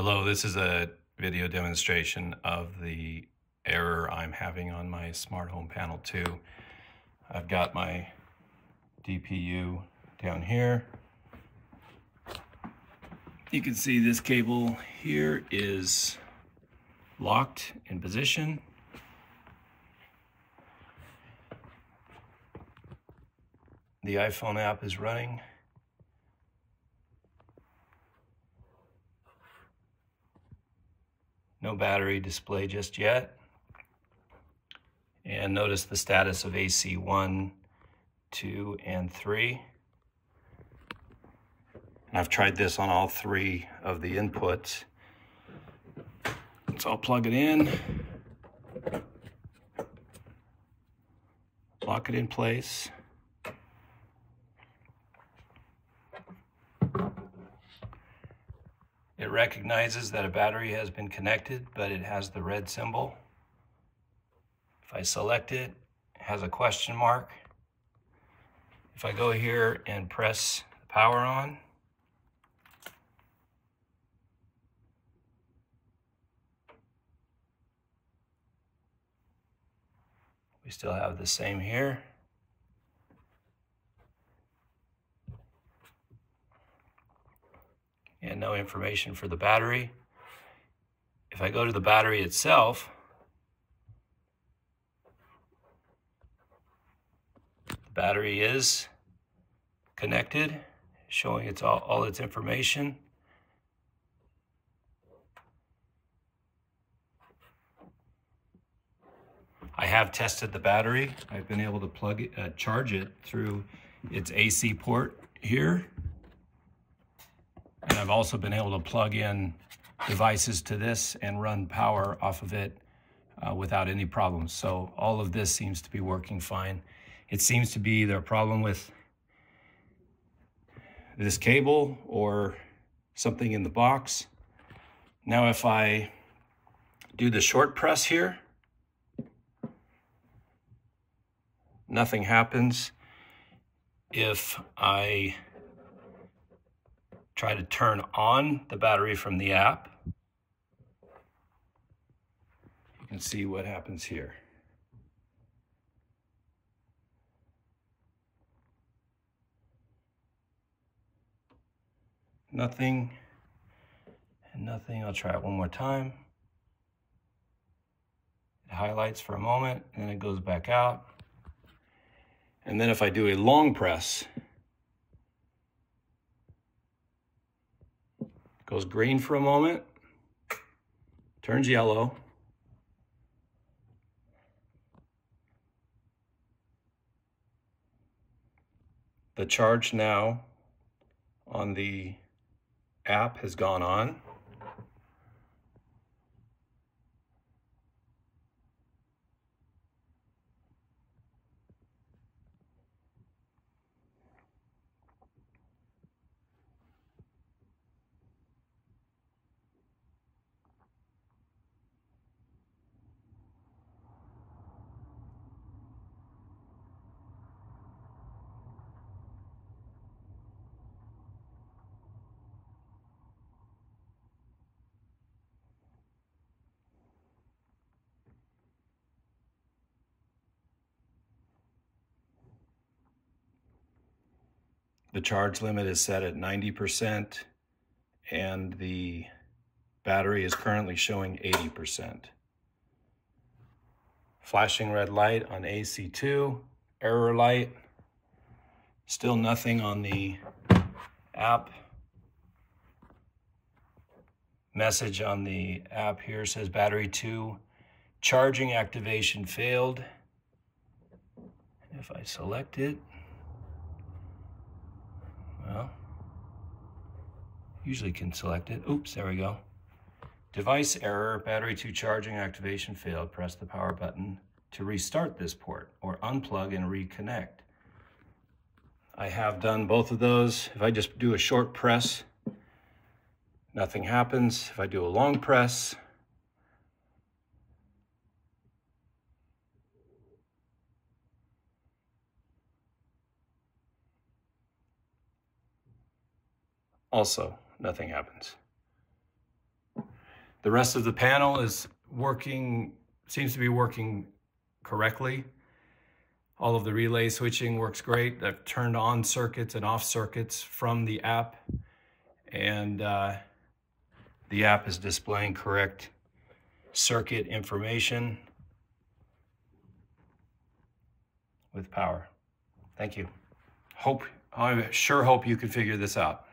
Hello, this is a video demonstration of the error I'm having on my smart home panel 2. I've got my DPU down here. You can see this cable here is locked in position. The iPhone app is running. No battery display just yet. And notice the status of AC1, 2, and 3. And I've tried this on all three of the inputs. So I'll plug it in, lock it in place. It recognizes that a battery has been connected, but it has the red symbol. If I select it, it has a question mark. If I go here and press the power on, we still have the same here. And no information for the battery. If I go to the battery itself, the battery is connected, showing its all, all its information. I have tested the battery. I've been able to plug it, uh, charge it through its AC port here. And I've also been able to plug in devices to this and run power off of it uh, without any problems. So all of this seems to be working fine. It seems to be either a problem with this cable or something in the box. Now if I do the short press here, nothing happens. If I try to turn on the battery from the app. You can see what happens here. Nothing and nothing. I'll try it one more time. It highlights for a moment and then it goes back out. And then if I do a long press, Goes green for a moment, turns yellow. The charge now on the app has gone on. The charge limit is set at 90% and the battery is currently showing 80%. Flashing red light on AC2, error light, still nothing on the app. Message on the app here says battery 2, charging activation failed. If I select it, well, usually can select it. Oops, there we go. Device error, battery 2 charging activation failed. Press the power button to restart this port or unplug and reconnect. I have done both of those. If I just do a short press, nothing happens. If I do a long press, Also, nothing happens. The rest of the panel is working, seems to be working correctly. All of the relay switching works great. I've turned on circuits and off circuits from the app and uh, the app is displaying correct circuit information with power. Thank you. Hope, I sure hope you can figure this out.